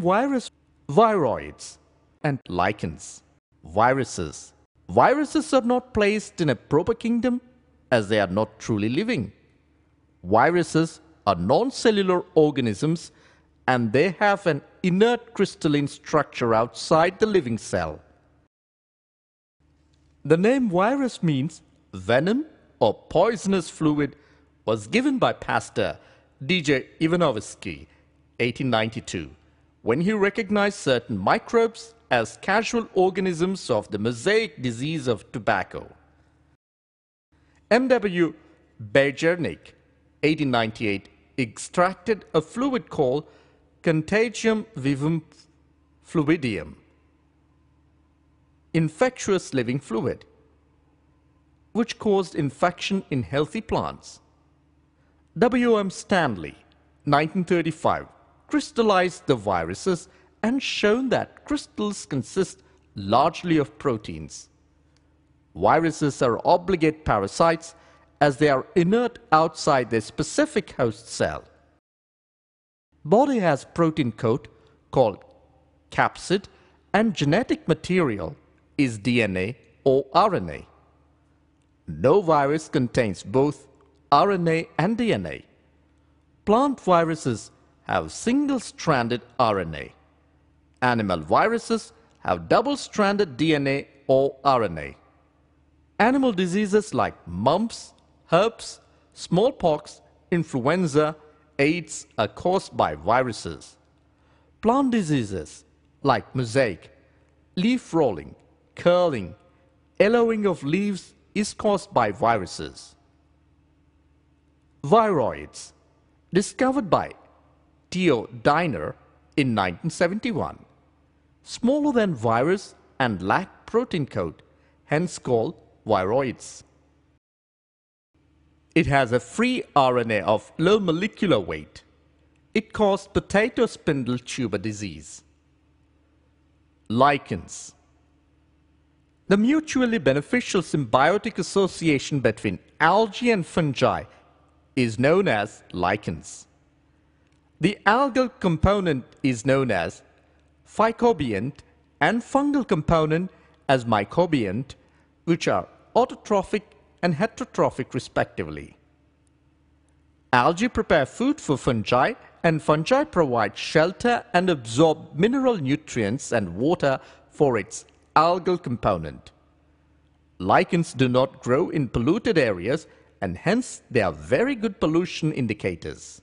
virus, viroids, and lichens. Viruses. Viruses are not placed in a proper kingdom as they are not truly living. Viruses are non-cellular organisms and they have an inert crystalline structure outside the living cell. The name virus means venom or poisonous fluid was given by Pasteur D.J. Ivanovsky 1892 when he recognized certain microbes as casual organisms of the mosaic disease of tobacco. M.W. Beijerinck 1898 extracted a fluid called contagium vivum fluidium, infectious living fluid, which caused infection in healthy plants. W. M. Stanley, 1935, crystallized the viruses and shown that crystals consist largely of proteins. Viruses are obligate parasites as they are inert outside their specific host cell. Body has protein coat called capsid and genetic material is DNA or RNA. No virus contains both RNA and DNA. Plant viruses have single-stranded RNA. Animal viruses have double-stranded DNA or RNA. Animal diseases like mumps, herpes, smallpox, influenza, AIDS are caused by viruses. Plant diseases like mosaic, leaf rolling, curling, yellowing of leaves is caused by viruses. Viroids, discovered by T.O. Diener in 1971. Smaller than virus and lack protein coat, hence called viroids. It has a free RNA of low molecular weight. It caused potato spindle tuber disease. Lichens. The mutually beneficial symbiotic association between algae and fungi is known as lichens. The algal component is known as phycobiont and fungal component as mycobiont, which are autotrophic and heterotrophic respectively. Algae prepare food for fungi and fungi provide shelter and absorb mineral nutrients and water for its algal component. Lichens do not grow in polluted areas and hence they are very good pollution indicators.